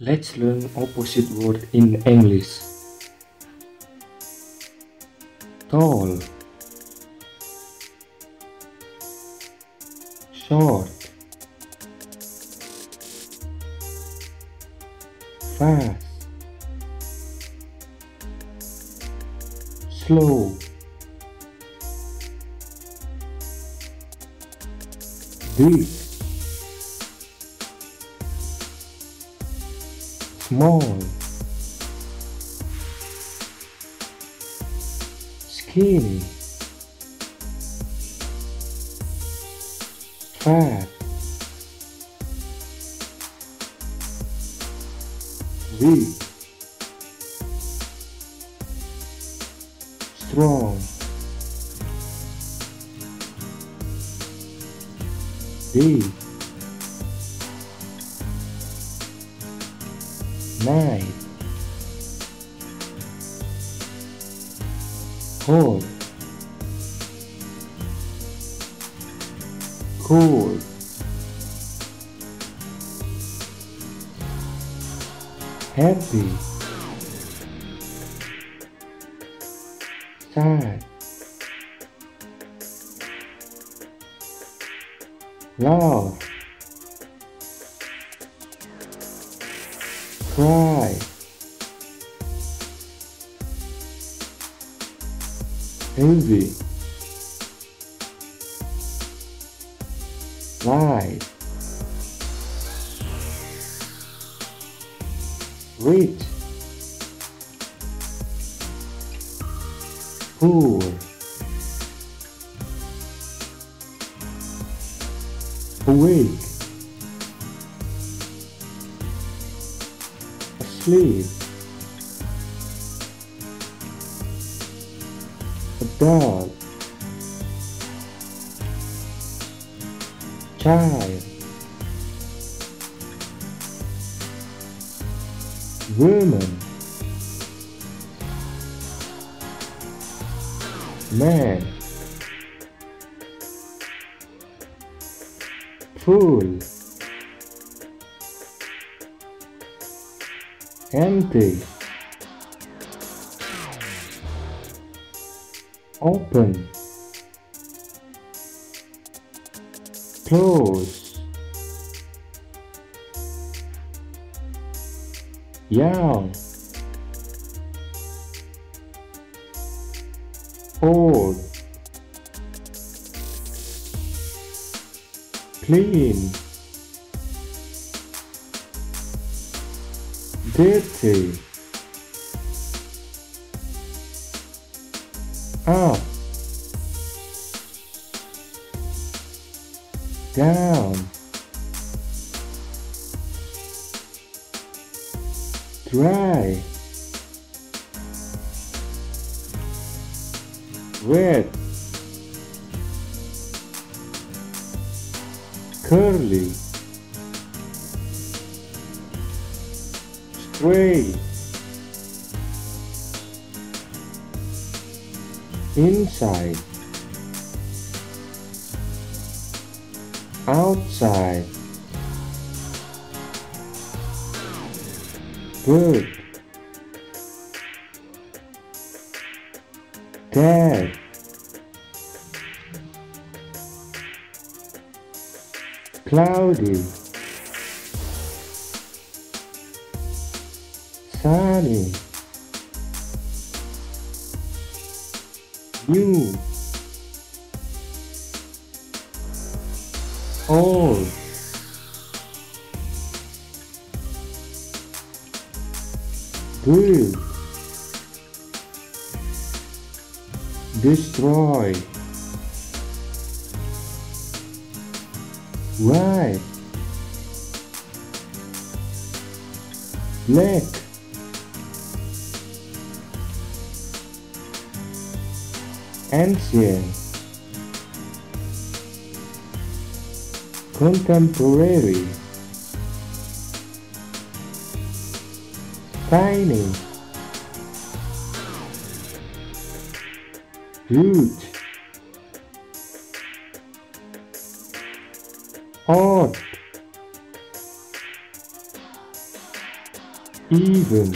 Let's learn opposite word in English. Tall. Short. Fast. Slow. Big small skinny fat weak strong big night hot cold happy. Sad. Love cry envy. Light rich poor. Awake asleep a dog child. Woman. Man. Full empty. Open. Close. Young old clean dirty up down. Dry. Wet. Curly straight inside. Outside. Good. Dad cloudy sunny new old good. Destroy. Right. Black ancient contemporary. Tiny. Huge. Odd. Even